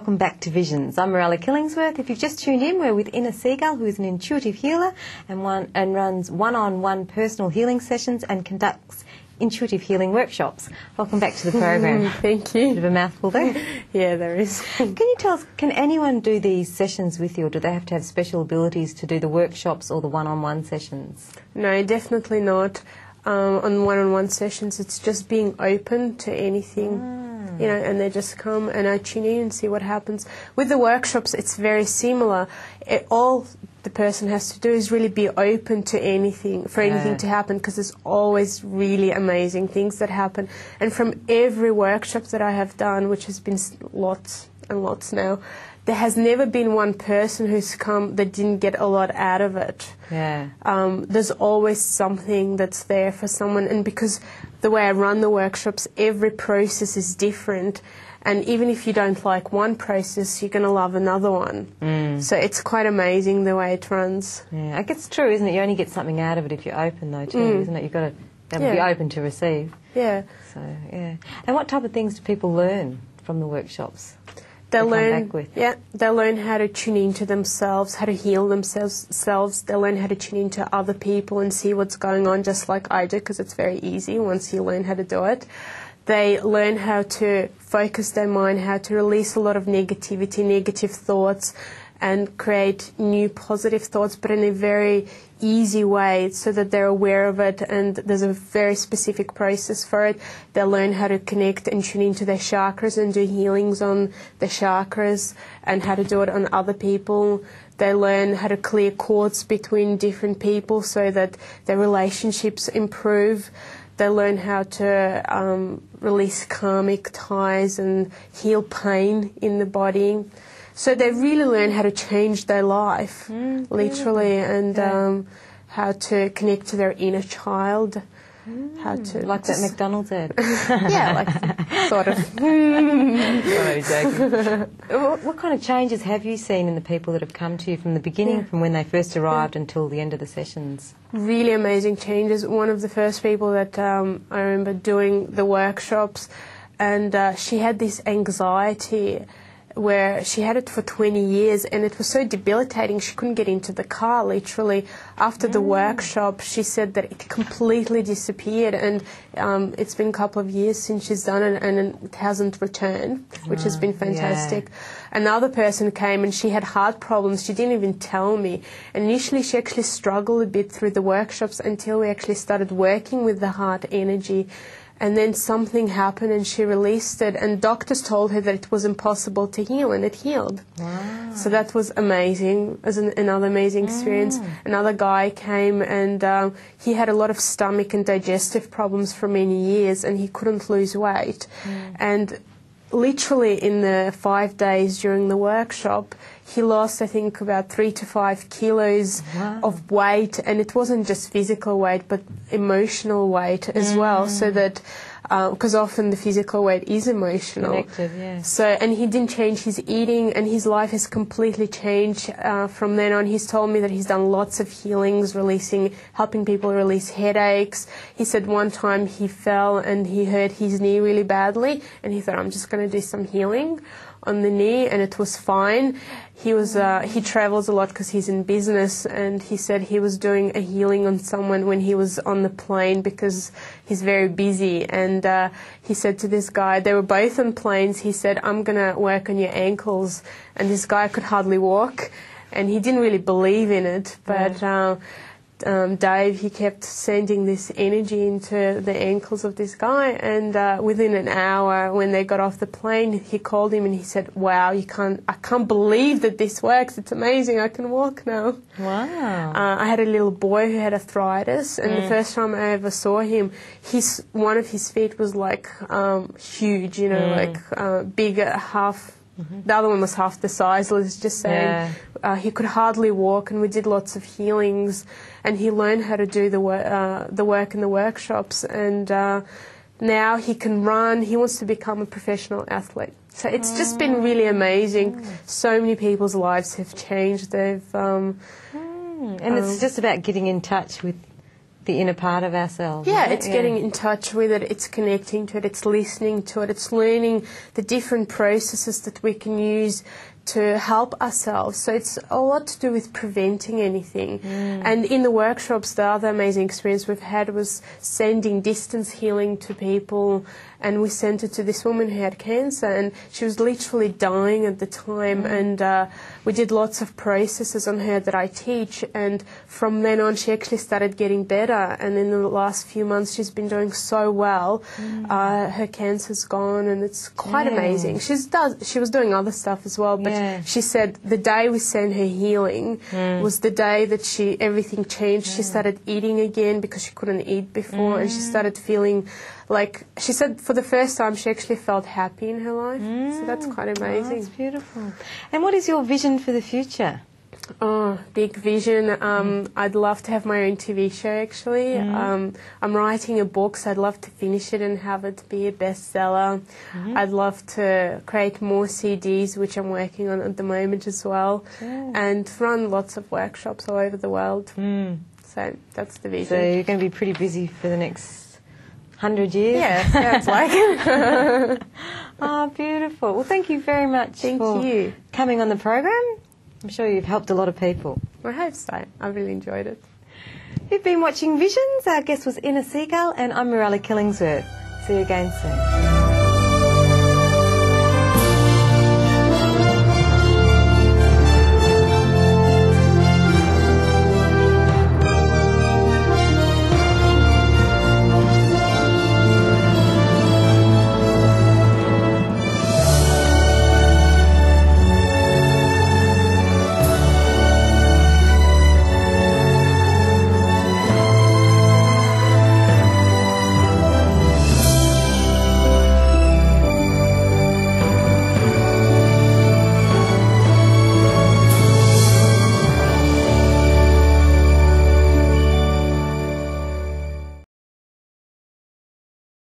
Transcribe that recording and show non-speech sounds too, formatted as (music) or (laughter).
welcome back to Visions. I'm Mirella Killingsworth. If you've just tuned in, we're with Inna Segal, who is an intuitive healer and, one, and runs one-on-one personal healing sessions and conducts intuitive healing workshops. Welcome back to the program. (laughs) Thank you. Bit of a mouthful there. (laughs) Yeah, there is. (laughs) Can you tell us, can anyone do these sessions with you, or do they have to have special abilities to do the workshops or the one-on-one sessions? No, definitely not. Um, on one-on-one sessions, it's just being open to anything. You know, and they just come and I tune in and see what happens. With the workshops, it's very similar. It, all the person has to do is really be open to anything, for anything Yeah. to happen, because there's always really amazing things that happen. And from every workshop that I have done, which has been lots and lots now, there has never been one person who's come that didn't get a lot out of it Yeah. um, there's always something that's there for someone. And because the way I run the workshops, every process is different. And even if you don't like one process, you're going to love another one. Mm. So it's quite amazing the way it runs. Yeah, I guess it's true, isn't it? You only get something out of it if you're open, though, too, isn't it? You've got to be be open to receive. Yeah. So, yeah. And what type of things do people learn from the workshops? They'll learn, back with. yeah, they'll learn how to tune into themselves, how to heal themselves. selves. They'll learn how to tune into other people and see what's going on, just like I do, because it's very easy once you learn how to do it. They learn how to focus their mind, how to release a lot of negativity, negative thoughts, and create new positive thoughts, but in a very easy way so that they're aware of it and there's a very specific process for it. They'll learn how to connect and tune into their chakras and do healings on the chakras and how to do it on other people. They learn how to clear cords between different people so that their relationships improve. They learn how to um, release karmic ties and heal pain in the body. So they really learn how to change their life, literally, and um, how to connect to their inner child. How to Like that just- McDonald's ad. (laughs) yeah, like (laughs) sort of. Sorry, joking. what, what kind of changes have you seen in the people that have come to you from the beginning, Yeah. from when they first arrived until the end of the sessions? really amazing changes. One of the first people that um, I remember doing the workshops, and uh, she had this anxiety where she had it for 20 years and it was so debilitating she couldn't get into the car literally after the workshop she said that it completely disappeared and um, it's been a couple of years since she's done it and it hasn't returned which has been yeah. fantastic another person came and she had heart problems. She didn't even tell me. And initially, she actually struggled a bit through the workshops until we actually started working with the heart energy. And then something happened and she released it. And doctors told her that it was impossible to heal, and it healed. Wow. So that was amazing, as an, another amazing experience. Another guy came and um, he had a lot of stomach and digestive problems for many years, and he couldn't lose weight. And literally in the five days during the workshop, he lost, I think, about three to five kilos Wow. of weight, and it wasn't just physical weight, but emotional weight as well. So mm. that, because often the physical weight is emotional. Connected, yeah. So, and he didn't change his eating, and his life has completely changed uh, from then on. He's told me that he's done lots of healings, releasing, helping people release headaches. He said one time he fell and he hurt his knee really badly, and he thought, I'm just going to do some healing on the knee, and it was fine. He was uh, he travels a lot because he's in business, and he said he was doing a healing on someone when he was on the plane because he's very busy. And uh, he said to this guy, they were both on planes. He said, "I'm gonna work on your ankles," and this guy could hardly walk, and he didn't really believe in it, but. Uh, um, Dave, he kept sending this energy into the ankles of this guy, and uh, within an hour, when they got off the plane, he called him and he said, "Wow, you can't! I can't believe that this works. It's amazing. I can walk now." Wow. Uh, I had a little boy who had arthritis, and the first time I ever saw him, his one of his feet was like um, huge, you know, like uh, bigger, half. The other one was half the size. Let's just saying Yeah. uh, he could hardly walk, and we did lots of healings, and he learned how to do the wor- uh, the work in the workshops, and uh, now he can run. He wants to become a professional athlete. So it's just been really amazing. So many people's lives have changed. They've um, and it's just about getting in touch with the inner part of ourselves. Yeah, it? it's getting in touch with it, it's connecting to it, it's listening to it, it's learning the different processes that we can use to help ourselves. So it's a lot to do with preventing anything. Mm. And in the workshops, the other amazing experience we've had was sending distance healing to people. And we sent it to this woman who had cancer, and she was literally dying at the time. Mm-hmm. And uh, we did lots of processes on her that I teach. And from then on, she actually started getting better. And in the last few months, she's been doing so well. Mm. Uh, her cancer's gone, and it's quite Yeah. amazing. She's does she was doing other stuff as well, but Yeah. she said the day we sent her healing mm. was the day that she everything changed. She mm. started eating again because she couldn't eat before, and she started feeling like she said for the first time she actually felt happy in her life. So that's mm. quite Oh, amazing. that's beautiful. And what is your vision for the future? Oh, big vision. Um, mm. I'd love to have my own TV show actually. Mm. Um, I'm writing a book, so I'd love to finish it and have it be a bestseller. Mm-hmm. I'd love to create more CDs, which I'm working on at the moment as well, and run lots of workshops all over the world. So that's the vision. So you're going to be pretty busy for the next hundred years. yeah, sounds like it. Oh, (laughs) beautiful. Well, thank you very much Thank for you. coming on the program. I'm sure you've helped a lot of people. I hope so. I really enjoyed it. You've been watching Visions. Our guest was Inna Segal, and I'm Mirella Killingsworth. See you again soon.